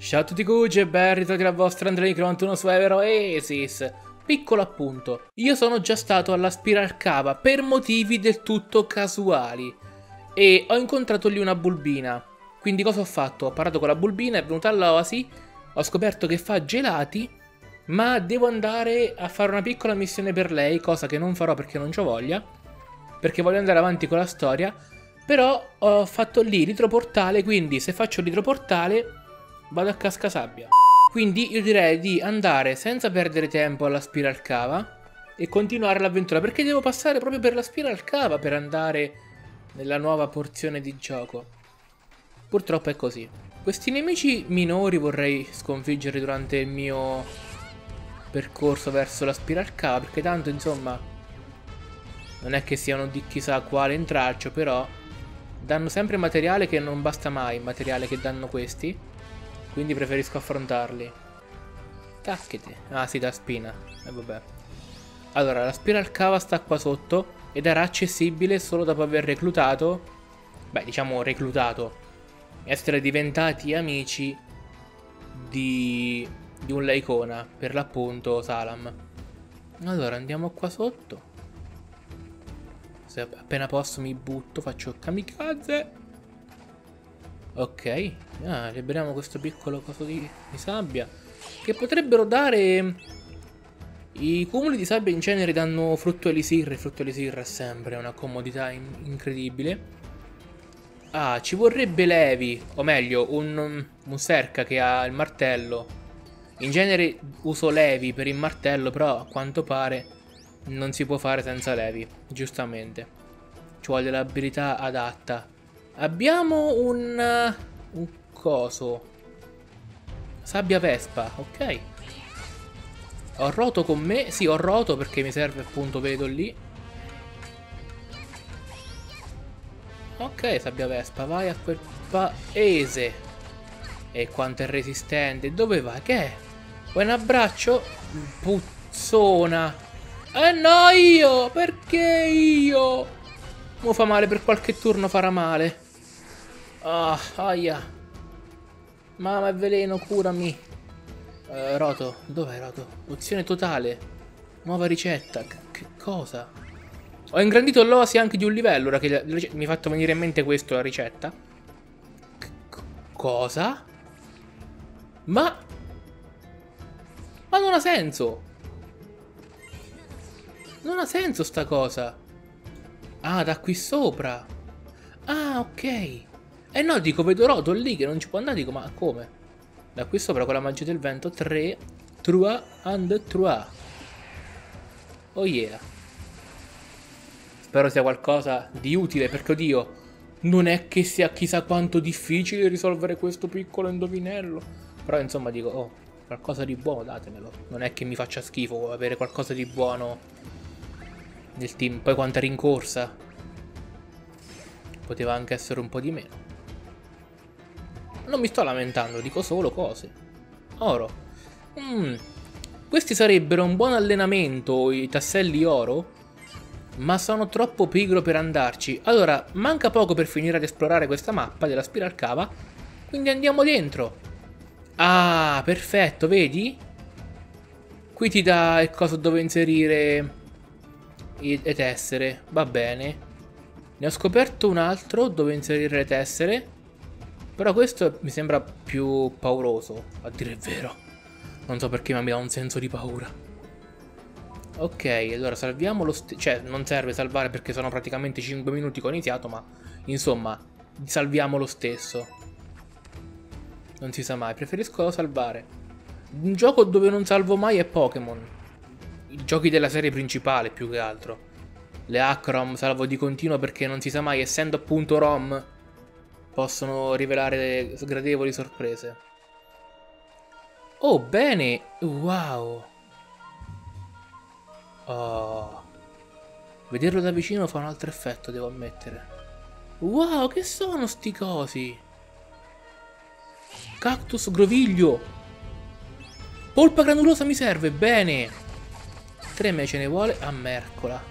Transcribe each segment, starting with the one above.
Ciao a tutti cugi e ben ritrovati la vostra Andrea 91 su Everoasis. Piccolo appunto, io sono già stato alla Spiral Cava per motivi del tutto casuali e ho incontrato lì una bulbina. Quindi cosa ho fatto? Ho parlato con la bulbina, è venuta all'oasi, ho scoperto che fa gelati, ma devo andare a fare una piccola missione per lei, cosa che non farò perché non ho voglia, perché voglio andare avanti con la storia. Però ho fatto lì l'idroportale, quindi se faccio l'idroportale vado a Cascasabbia. Quindi io direi di andare senza perdere tempo alla Spiral Cava e continuare l'avventura, perché devo passare proprio per la Spiral Cava per andare nella nuova porzione di gioco. Purtroppo è così. Questi nemici minori vorrei sconfiggerli durante il mio percorso verso la Spiral Cava, perché tanto insomma non è che siano di chissà quale intralcio, però danno sempre materiale che non basta mai, materiale che danno questi, quindi preferisco affrontarli. Tacchete. Ah sì, da spina. E eh, vabbè. Allora, la Spiral Cava sta qua sotto ed era accessibile solo dopo aver reclutato, beh diciamo reclutato, essere diventati amici di, di un Laicona, per l'appunto Salam. Allora andiamo qua sotto. Se appena posso mi butto, faccio kamikaze. Ok, ah, liberiamo questo piccolo coso di, di sabbia. Che potrebbero dare... I cumuli di sabbia in genere danno frutto elisir, frutto elisir è sempre una comodità in incredibile. Ah, ci vorrebbe Levi, o meglio, un, un Serca che ha il martello. In genere uso Levi per il martello, però a quanto pare non si può fare senza Levi, giustamente. Ci vuole l'abilità adatta. Abbiamo un... un coso. Sabbia Vespa, ok. Ho roto con me, sì ho roto perché mi serve appunto, vedo lì. Ok, sabbia vespa, vai a quel paese. E quanto è resistente. Dove va? Che è? Vuoi un abbraccio? Puzzona. Eh no, io! Perché io? Mo fa male per qualche turno farà male. Ah, aia. Mamma è veleno, curami. Uh, Roto, dov'è Roto? Opzione totale. Nuova ricetta. Che cosa? Ho ingrandito l'osi anche di un livello, ora che mi ha fatto venire in mente questo, la ricetta. C cosa? Ma... Ma non ha senso! Non ha senso sta cosa! Ah, da qui sopra! Ah, ok! Eh no, dico, vedo Roto lì che non ci può andare, dico, ma come? Da qui sopra con la magia del vento, 3, Trua and Trua. Oh yeah. Spero sia qualcosa di utile perché oddio, non è che sia chissà quanto difficile risolvere questo piccolo indovinello. Però insomma dico, oh, qualcosa di buono datemelo. Non è che mi faccia schifo avere qualcosa di buono nel team. Poi quanta rincorsa. Poteva anche essere un po' di meno. Non mi sto lamentando, dico solo cose. Oro. Mm. Questi sarebbero un buon allenamento, i tasselli oro ma sono troppo pigro per andarci. Allora, manca poco per finire ad esplorare questa mappa della Spiral Cava, quindi andiamo dentro. Ah, perfetto, vedi? Qui ti dà il coso dove inserire le tessere, va bene. Ne ho scoperto un altro dove inserire le tessere, però questo mi sembra più pauroso, a dire il vero. Non so perché ma mi dà un senso di paura. Ok, allora salviamo lo stesso. Cioè, non serve salvare perché sono praticamente 5 minuti che iniziato, ma insomma, salviamo lo stesso. Non si sa mai, preferisco salvare. Un gioco dove non salvo mai è Pokémon. I giochi della serie principale, più che altro. Le Acrom salvo di continuo perché non si sa mai, essendo appunto ROM, possono rivelare sgradevoli sorprese. Oh, bene! Wow! Oh. Vederlo da vicino fa un altro effetto, devo ammettere. Wow, che sono sti cosi? Cactus groviglio. Polpa granulosa mi serve, bene. Tre me ce ne vuole a mercola.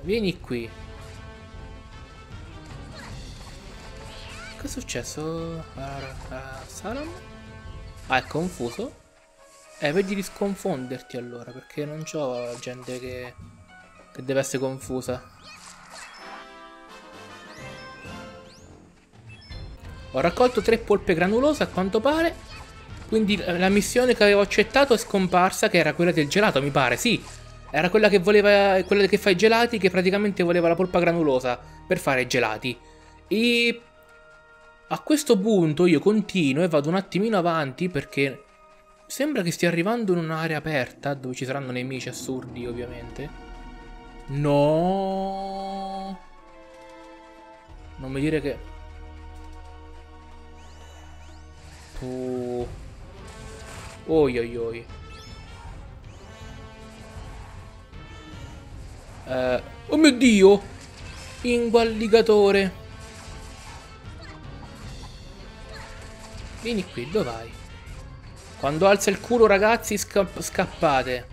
Vieni qui. Che è successo Salam? Ah, è confuso? Eh, vedi di sconfonderti allora, perché non c'ho gente che, che deve essere confusa. Ho raccolto tre polpe granulose a quanto pare. Quindi la missione che avevo accettato è scomparsa, che era quella del gelato, mi pare, sì. Era quella che voleva. quella che fa i gelati, che praticamente voleva la polpa granulosa per fare i gelati. E a questo punto io continuo e vado un attimino avanti perché sembra che stia arrivando in un'area aperta dove ci saranno nemici assurdi ovviamente. No. Non mi dire che... Oh. Oi oi oi. Uh, oh mio dio! Ingualligatore. Vieni qui, dove vai? Quando alza il culo ragazzi sca scappate.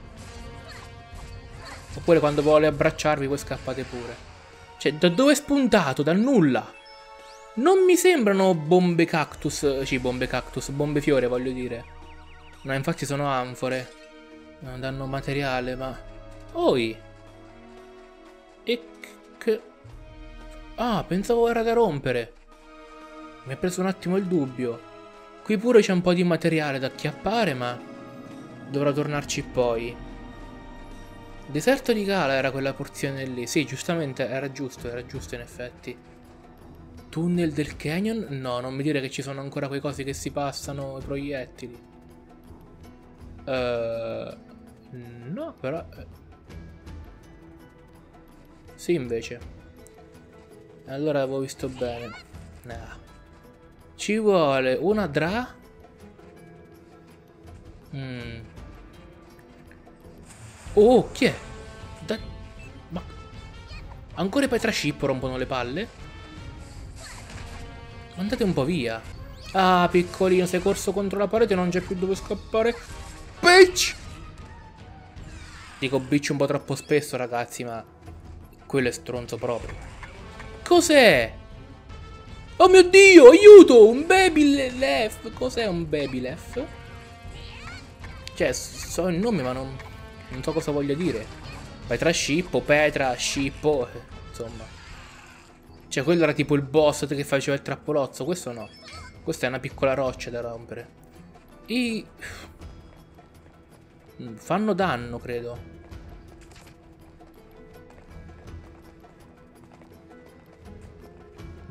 Oppure quando vuole abbracciarvi voi scappate pure. Cioè, da dove è spuntato? Dal nulla. Non mi sembrano bombe cactus. Sì, bombe cactus, bombe fiore voglio dire. No, infatti sono anfore. Non danno materiale, ma... Oi! E. Ah, pensavo era da rompere. Mi ha preso un attimo il dubbio. Qui pure c'è un po' di materiale da acchiappare, ma dovrò tornarci poi. Deserto di Gala era quella porzione lì. Sì, giustamente, era giusto, era giusto in effetti. Tunnel del canyon? No, non mi dire che ci sono ancora quei cosi che si passano, i proiettili. Uh, no, però... Eh. Sì, invece. Allora avevo visto bene. Nah. Ci vuole una dra. Mm. Oh, chi è? Da... Ma... Ancora i Petraship rompono le palle? Andate un po' via. Ah, piccolino, sei corso contro la parete e non c'è più dove scappare. Bitch! Dico bitch un po' troppo spesso, ragazzi, ma... Quello è stronzo proprio. Cos'è? Oh mio dio, aiuto! Un baby left. Cos'è un baby left? Cioè, so il nome ma non, non so cosa voglia dire. Petra Scippo, Petra, Scippo, insomma. Cioè, quello era tipo il boss che faceva il trappolozzo. Questo no. Questa è una piccola roccia da rompere. I... Fanno danno, credo.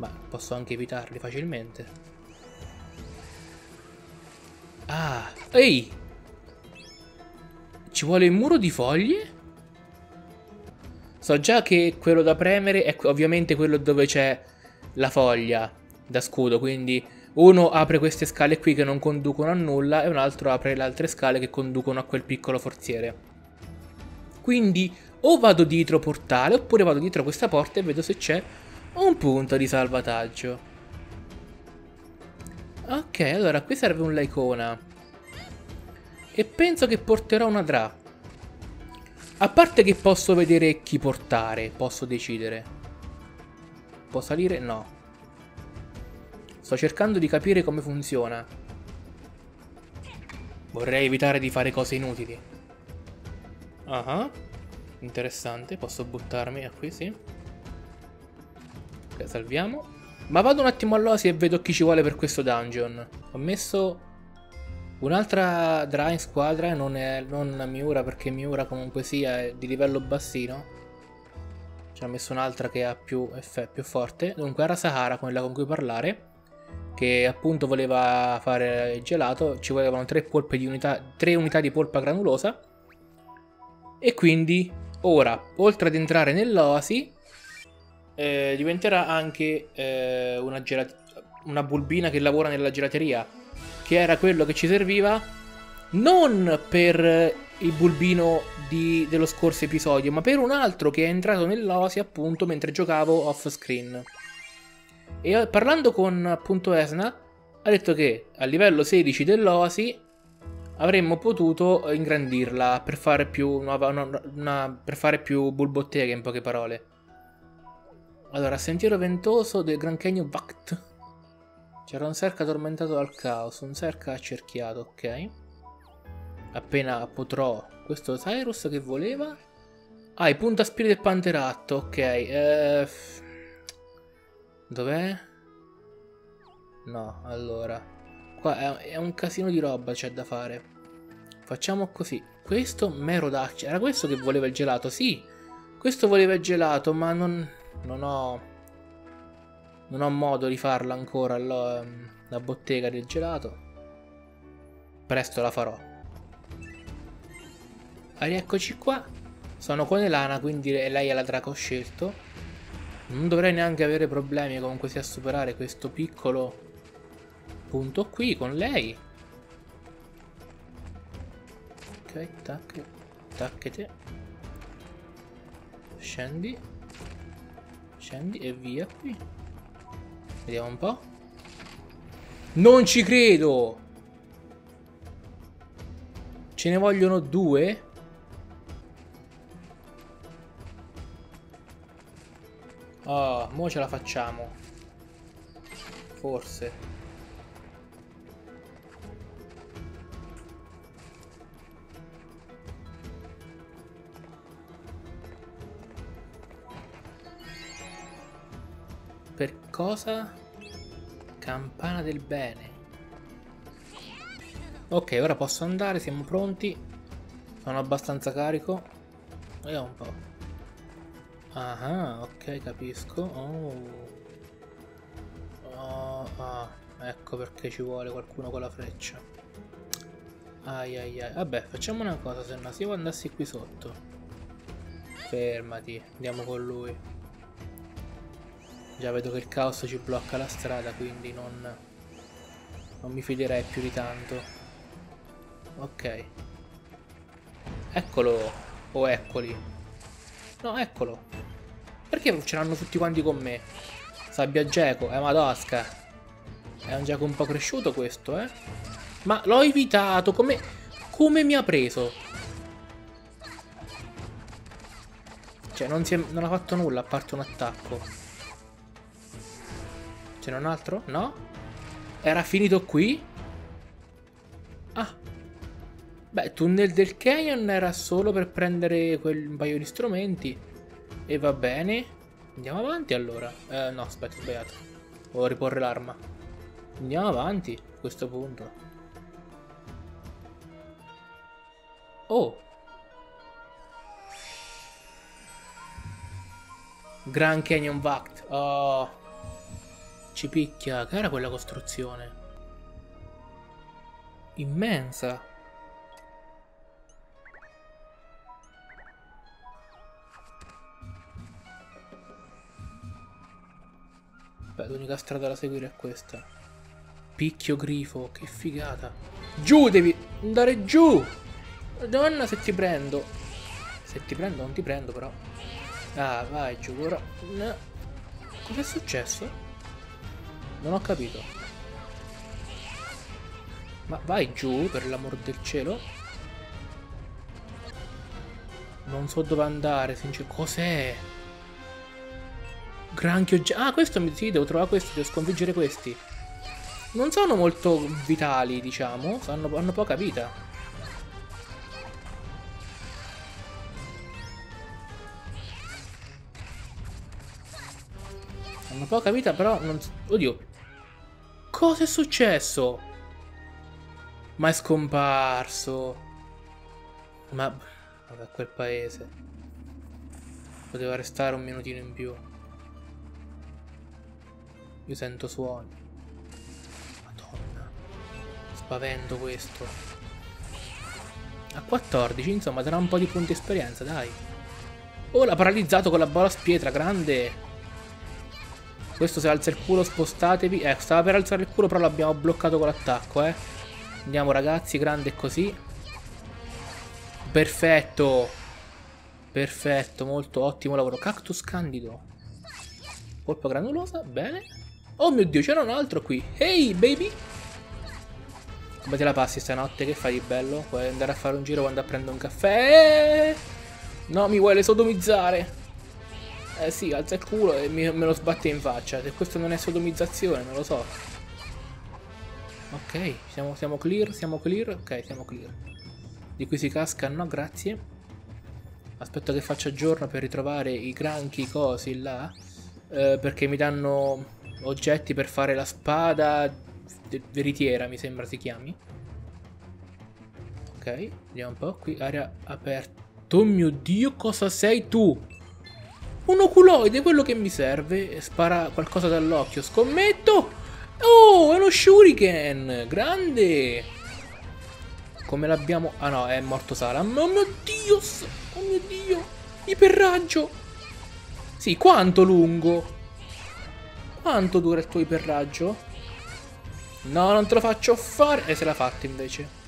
Ma posso anche evitarli facilmente. Ah, ehi! Ci vuole il muro di foglie? So già che quello da premere è ovviamente quello dove c'è la foglia da scudo, quindi uno apre queste scale qui che non conducono a nulla e un altro apre le altre scale che conducono a quel piccolo forziere. Quindi o vado dietro portale oppure vado dietro questa porta e vedo se c'è un punto di salvataggio. Ok, allora qui serve un Laicona. E penso che porterò una Dra. A parte che posso vedere chi portare, posso decidere. Può salire? No. Sto cercando di capire come funziona. Vorrei evitare di fare cose inutili. Ah, uh -huh. interessante, posso buttarmi a qui, sì. Ok, salviamo. Ma vado un attimo all'osi e vedo chi ci vuole per questo dungeon. Ho messo un'altra Dra in squadra, non, è, non Miura perché Miura comunque sia è di livello bassino. Ci ho messo un'altra che ha più effetto, più forte. Dunque era Sahara, quella con cui parlare. Che appunto voleva fare il gelato. Ci volevano tre, unità, tre unità di polpa granulosa. E quindi ora, oltre ad entrare nell'oasi, eh, diventerà anche eh, una, una bulbina che lavora nella gelateria, che era quello che ci serviva non per il bulbino di, dello scorso episodio, ma per un altro che è entrato nell'Osi appunto mentre giocavo off screen. E eh, parlando con appunto Esna, ha detto che a livello 16 dell'Osi avremmo potuto ingrandirla per fare più, una, una, una, per fare più bulbotteghe in poche parole. Allora, sentiero ventoso del Gran Canyon Vact. C'era un Serca tormentato dal caos, un Serca accerchiato, ok. Appena potrò. Questo Cyrus che voleva? Ah, i punta spirito del panteratto, ok. Eh... Dov'è? No, allora. Qua è, un casino di roba c'è da fare. Facciamo così. Questo mero d'accia. Era questo che voleva il gelato? Sì. Questo voleva il gelato, ma non... Non ho... Non ho modo di farla ancora la, la bottega del gelato. Presto la farò. Ah, rieccoci qua. Sono con Elana, quindi lei è la draco scelto. Non dovrei neanche avere problemi comunque sia a superare questo piccolo punto qui con lei. Ok, tac, tacchete. Scendi. Scendi e via qui. Vediamo un po'. Non ci credo! Ce ne vogliono due? Oh, mo ce la facciamo. Forse. Cosa? Campana del bene. Ok, ora posso andare, siamo pronti. Sono abbastanza carico. Vediamo un po'. Ah, ok, capisco. Oh. Oh, ah, ecco perché ci vuole qualcuno con la freccia. Ai ai ai. Vabbè, facciamo una cosa, se no, se io andassi qui sotto. Fermati, andiamo con lui. Già vedo che il caos ci blocca la strada, quindi non, non mi fiderei più di tanto. Ok. Eccolo. O eccoli. No, eccolo. Perché ce l'hanno tutti quanti con me? Sabbia Geco, è Madosca. È un Geco un po' cresciuto questo, eh? Ma l'ho evitato, come... Come mi ha preso? Cioè, non, è... non ha fatto nulla a parte un attacco. Ce n'è un altro? No? Era finito qui? Ah. Beh, tunnel del canyon era solo per prendere quel paio di strumenti. E va bene. Andiamo avanti allora. Eh, no, aspetta, ho sbagliato. Devo riporre l'arma. Andiamo avanti a questo punto. Oh. Grand Canyon Vact. Oh. Ci picchia. Che era quella costruzione? Immensa. Beh, l'unica strada da seguire è questa. Picchio grifo, che figata. Giù devi andare giù. Madonna se ti prendo. Se ti prendo non ti prendo però. Ah, vai giù ora. No. Cos'è successo? Non ho capito. Ma vai giù, per l'amor del cielo. Non so dove andare, sinceramente. Cos'è? Granchio... Ah, questo mi... Sì, devo trovare questi, devo sconfiggere questi. Non sono molto vitali, diciamo. Hanno, hanno poca vita. Hanno poca vita, però non... Oddio, Cosa è successo? Ma è scomparso. Ma... Vabbè, quel paese. Poteva restare un minutino in più. Io sento suoni. Madonna. Spavento questo. A 14, insomma, darà un po' di punti esperienza, dai. Oh, l'ha paralizzato con la bola spietra, grande. Questo se alza il culo spostatevi. Eh, stava per alzare il culo però l'abbiamo bloccato con l'attacco, eh. Andiamo ragazzi, grande così. Perfetto. Perfetto, molto ottimo lavoro. Cactus candido. Polpa granulosa, bene. Oh mio dio, c'era un altro qui. Hey, baby. Come te la passi stanotte? Che fai di bello? Vuoi andare a fare un giro quando prendo un caffè? No, mi vuole sodomizzare. Eh sì, alza il culo e mi, me lo sbatte in faccia. Se questo non è sodomizzazione, non lo so. Ok, siamo, siamo clear, siamo clear. Ok, siamo clear. Di qui si casca, no, grazie. Aspetto che faccia giorno per ritrovare i granchi cosi là. Eh, perché mi danno oggetti per fare la spada veritiera, mi sembra si chiami. Ok, vediamo un po'. Qui area aperta. Oh mio Dio, cosa sei tu? Un oculoide, quello che mi serve. Spara qualcosa dall'occhio. Scommetto. Oh, è uno shuriken. Grande. Come l'abbiamo... Ah no, è morto Salam. Oh mio Dio. Oh mio Dio. Iperraggio. Sì, quanto lungo? Quanto dura il tuo iperraggio? No, non te lo faccio fare. E se l'ha fatta invece.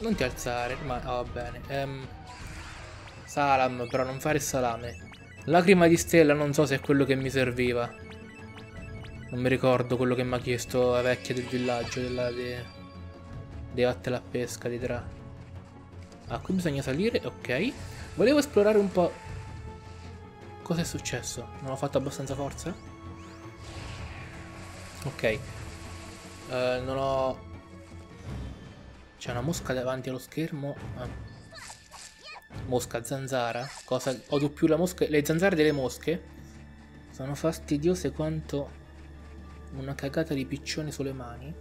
Non ti alzare, ma oh, va bene. Um, salam, però non fare salame. Lacrima di stella non so se è quello che mi serviva. Non mi ricordo quello che mi ha chiesto la vecchia del villaggio, della de, dei vattene a pesca di Dra. Ah, qui bisogna salire, ok. Volevo esplorare un po'... Cosa è successo? Non ho fatto abbastanza forza? Ok. Uh, non ho c'è una mosca davanti allo schermo. Ah. Mosca, zanzara. Cosa? Odo più la mosca. Le zanzare delle mosche sono fastidiose quanto una cagata di piccione sulle mani.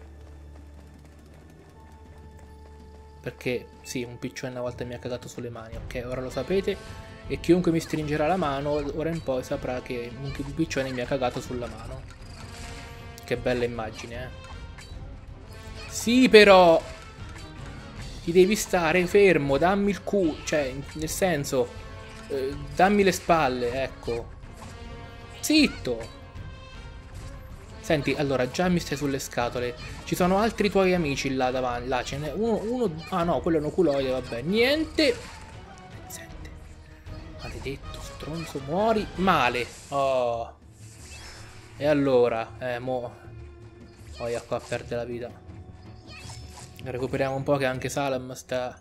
Perché sì, un piccione una volta mi ha cagato sulle mani, ok? Ora lo sapete. E chiunque mi stringerà la mano, ora in poi saprà che un piccione mi ha cagato sulla mano. Che bella immagine, eh. Sì, però ti devi stare fermo, dammi il culo, cioè, nel senso, eh, dammi le spalle, ecco. Zitto! Senti, allora, già mi stai sulle scatole. Ci sono altri tuoi amici là davanti, là ce n'è uno, uno, ah no, quello è un oculoide, vabbè, niente. Senti, maledetto stronzo, muori male. Oh. E allora, eh, mo... Poi qua perde la vita. Recuperiamo un po' che anche Salam sta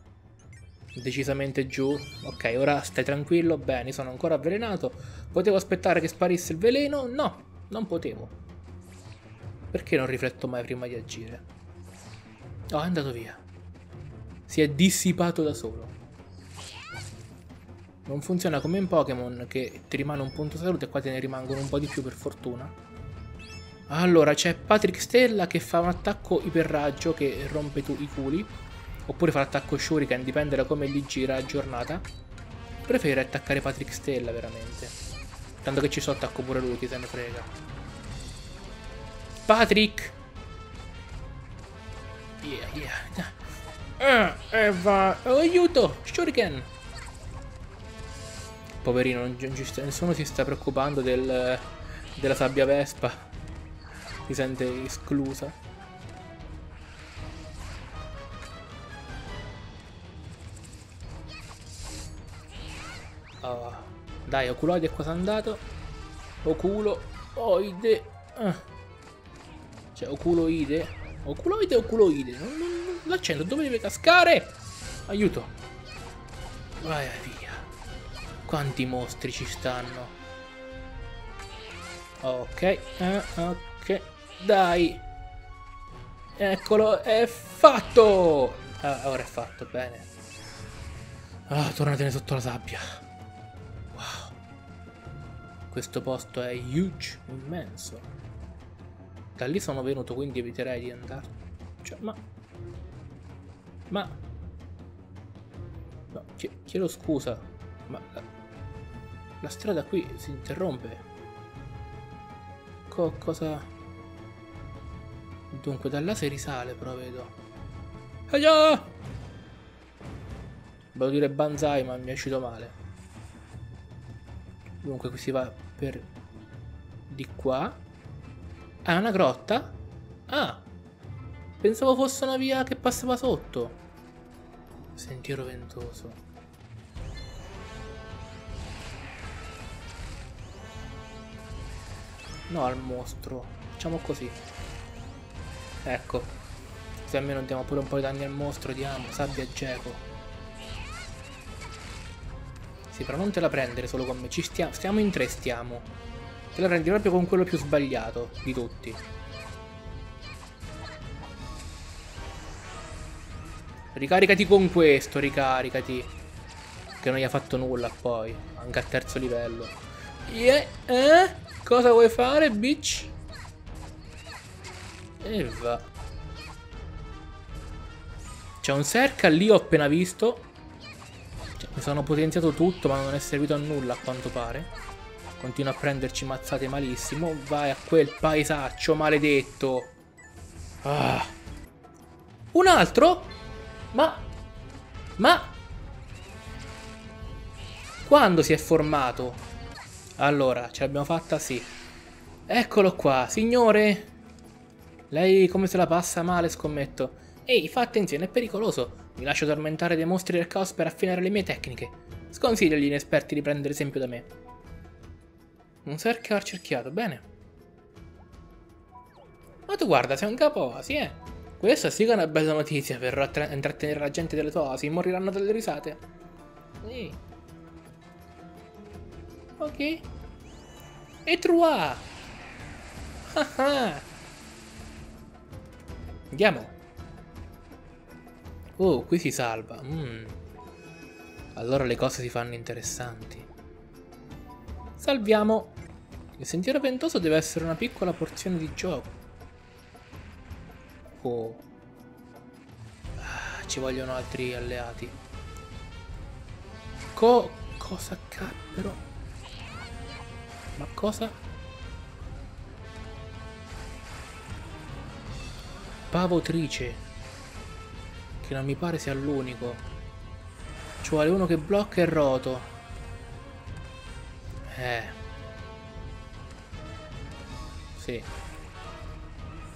decisamente giù. Ok, ora stai tranquillo. Bene, sono ancora avvelenato. Potevo aspettare che sparisse il veleno? No, non potevo. Perché non rifletto mai prima di agire? Oh, è andato via. Si è dissipato da solo. Non funziona come in Pokémon che ti rimane un punto salute e qua te ne rimangono un po' di più per fortuna. Allora, c'è Patrick Stella che fa un attacco iperraggio che rompe tu i culi. Oppure fa l'attacco Shuriken, dipende da come gli gira la giornata. Preferirei attaccare Patrick Stella, veramente. Tanto che ci so attacco pure lui, chi se ne frega. Patrick! Yeah, yeah. Uh, e va... Oh, aiuto! Shuriken! Poverino, nessuno si sta preoccupando del, della sabbia vespa si sente esclusa. Oh, dai, oculoide è quasi andato. Oculo, oide. Ah. Cioè, oculoide. Oculoide oculoide. L'accento dove deve cascare? Aiuto. Vai via. Quanti mostri ci stanno. Ok, eh, ok. Dai. Eccolo, è fatto. Ah, ora è fatto, bene. Ah, tornatene sotto la sabbia. Wow. Questo posto è huge, immenso. Da lì sono venuto, quindi eviterei di andare. Cioè, ma... Ma... No, chiedo scusa, ma... La, la strada qui si interrompe. Co cosa... Dunque da là si risale però vedo. Aia! Volevo dire banzai ma mi è uscito male. Dunque qui si va per di qua. Ah, è una grotta? Ah! Pensavo fosse una via che passava sotto. Sentiero ventoso. No al mostro. Facciamo così. Ecco. Se almeno diamo pure un po' di danni al mostro, diamo. Sabbia geco. Sì, però non te la prendere solo con me. Ci stiamo, stiamo in tre, stiamo. Te la prendi proprio con quello più sbagliato di tutti. Ricaricati con questo, ricaricati. Che non gli ha fatto nulla poi. Anche a terzo livello. Yeah, eh? Cosa vuoi fare, bitch? E. C'è un Sercal lì ho appena visto. Cioè, mi sono potenziato tutto ma non è servito a nulla a quanto pare. Continua a prenderci mazzate malissimo. Vai a quel paesaccio maledetto. Ah. Un altro? Ma... Ma... Quando si è formato? Allora, ce l'abbiamo fatta? Sì. Eccolo qua, signore. Lei come se la passa male, scommetto. Ehi, fa attenzione, è pericoloso. Mi lascio tormentare dei mostri del caos per affinare le mie tecniche. Sconsiglio agli inesperti di prendere esempio da me. Un cerchio cerchiato, bene. Ma tu guarda, sei un capo oasi, eh? Questa sì che è una bella notizia per intrattenere la gente delle tue oasi. Moriranno dalle risate. Sì. Ok. E trois. Ah ah. Andiamo. Oh, qui si salva. Mm. Allora le cose si fanno interessanti. Salviamo. Il sentiero ventoso deve essere una piccola porzione di gioco. Oh. Ah, ci vogliono altri alleati. Co cosa cappero? Ma cosa? Pavotrice. Che non mi pare sia l'unico. Ci vuole uno che blocca il roto. Eh. Sì.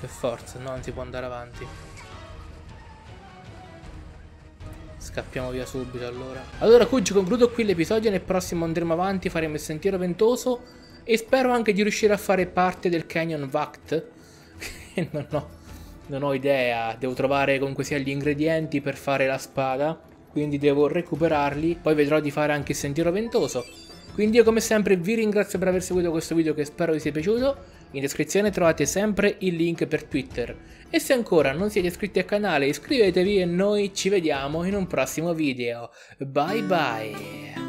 Per forza, no, non si può andare avanti. Scappiamo via subito allora. Allora Cucci concludo qui l'episodio, nel prossimo andremo avanti, faremo il sentiero ventoso e spero anche di riuscire a fare parte del Canyon Vact. non, ho, non ho idea. Devo trovare comunque sia gli ingredienti per fare la spada. Quindi devo recuperarli. Poi vedrò di fare anche il sentiero ventoso. Quindi io come sempre vi ringrazio per aver seguito questo video che spero vi sia piaciuto. In descrizione trovate sempre il link per Twitter. E se ancora non siete iscritti al canale iscrivetevi e noi ci vediamo in un prossimo video. Bye bye!